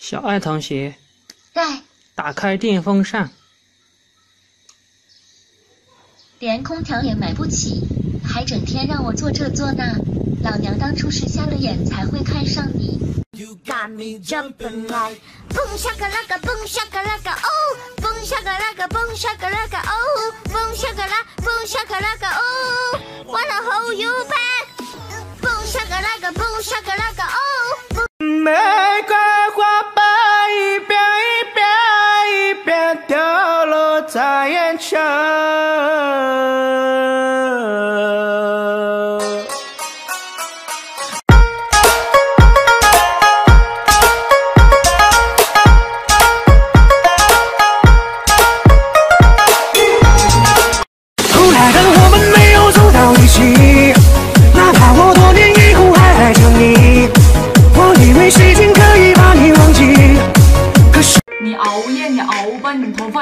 小爱同学，在打开电风扇。连空调也买不起，还整天让我做这做那。老娘当初是瞎了眼才会看上你。You got me jumping like boom shakalaka boom shakalaka oh boom shakalaka boom shakalaka oh boom shakala boom shakalaka oh wanna hold you back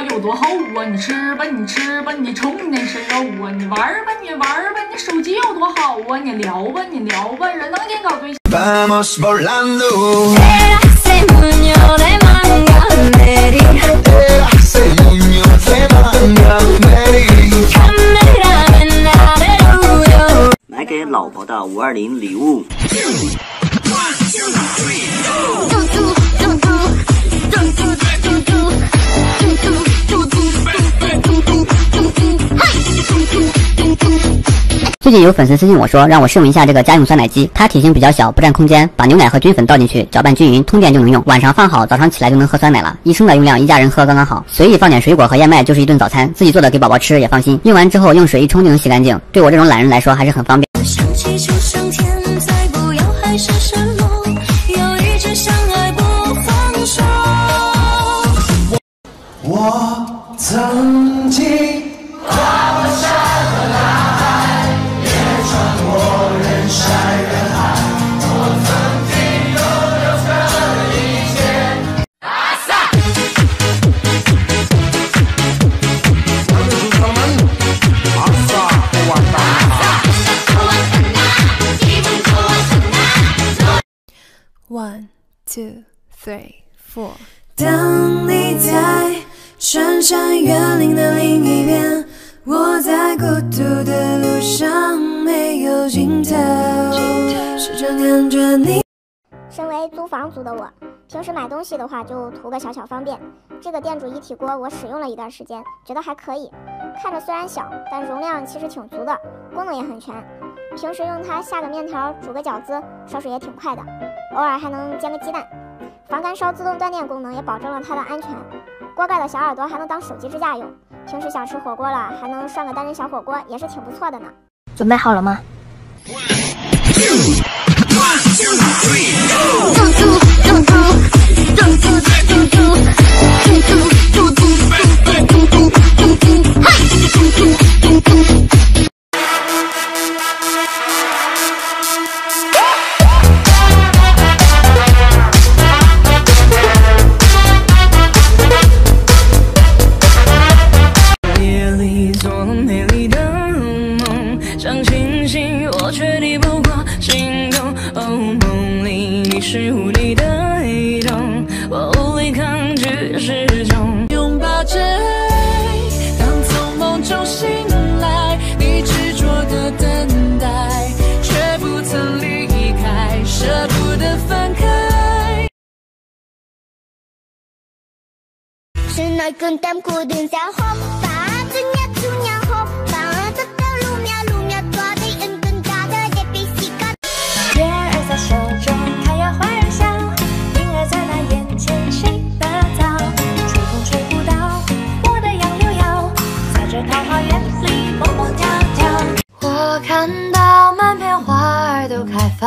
有多厚啊你吃吧你吃吧你瞅你那身肉啊你玩吧你玩吧你手机有多好啊你聊吧你聊吧人能给你搞对象。买给老婆的五二零礼物。One two three go 最近有粉丝私信我说，让我试用一下这个家用酸奶机，它体型比较小，不占空间，把牛奶和菌粉倒进去，搅拌均匀，通电就能用，晚上放好，早上起来就能喝酸奶了。一升的用量，一家人喝刚刚好，随意放点水果和燕麦就是一顿早餐，自己做的给宝宝吃也放心。用完之后用水一冲就能洗干净，对我这种懒人来说还是很方便。想祈求上天当你在穿山越岭的另一边，我在孤独的路上没有尽头，试着看着你。身为租房族的我，平时买东西的话就图个小小方便。这个电煮一体锅我使用了一段时间，觉得还可以。看着虽然小，但容量其实挺足的，功能也很全。平时用它下个面条、煮个饺子，烧水也挺快的，偶尔还能煎个鸡蛋。防干烧自动断电功能也保证了它的安全。锅盖的小耳朵还能当手机支架用，平时想吃火锅了还能涮个单人小火锅，也是挺不错的呢。准备好了吗？夜醒，我却抵不过心动。哦，梦里你是无力的黑洞，我无力抗拒失重。拥抱着爱，当从梦中醒来，你执着的等待，却不曾离开，舍不得分开。Sunod tempo din sa hoppa Tunya tunya hoppa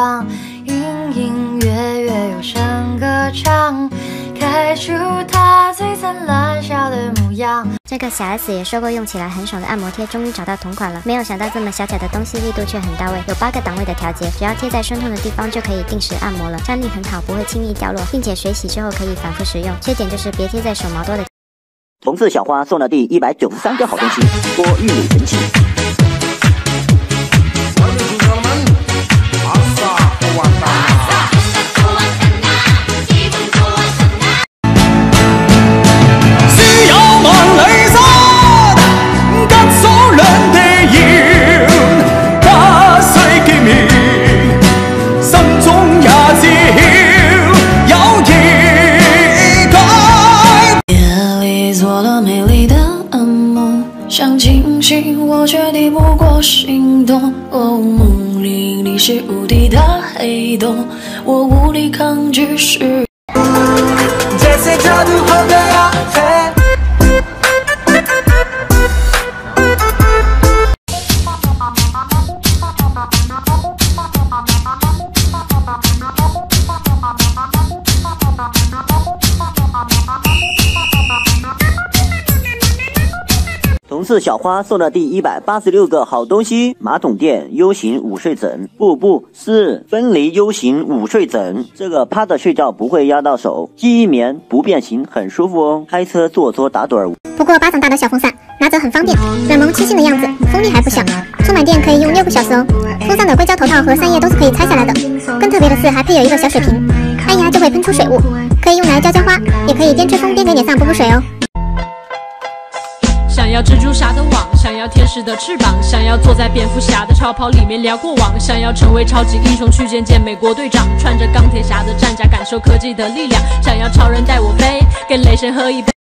放，隐隐约约有声歌唱，开出它最灿烂笑的模样。这个小 S 也说过用起来很爽的按摩贴，终于找到同款了。没有想到这么小巧的东西力度却很到位，有八个档位的调节，只要贴在酸痛的地方就可以定时按摩了，粘力很好，不会轻易掉落，并且水洗之后可以反复使用。缺点就是别贴在手毛多的。同事小花送了第一百九十三个好东西，多玉米神器。哦，梦里你是无底的黑洞，我无力抗拒是。同次小花送的第一百八十六个好东西：马桶垫、U 型午睡枕。不不是分离 U 型午睡枕，这个趴着睡觉不会压到手，记忆棉不变形，很舒服哦。开车坐坐打盹儿。不过巴掌大的小风扇拿着很方便，软萌清新的样子，风力还不小，充满电可以用六个小时哦。风扇的硅胶头套和扇叶都是可以拆下来的，更特别的是还配有一个小水瓶，按压就会喷出水雾，可以用来浇浇花，也可以边吹风边给脸上补补水哦。想要蜘蛛侠的网，想要天使的翅膀，想要坐在蝙蝠侠的超跑里面聊过往，想要成为超级英雄去见见美国队长，穿着钢铁侠的战甲感受科技的力量，想要超人带我飞，跟雷神喝一杯。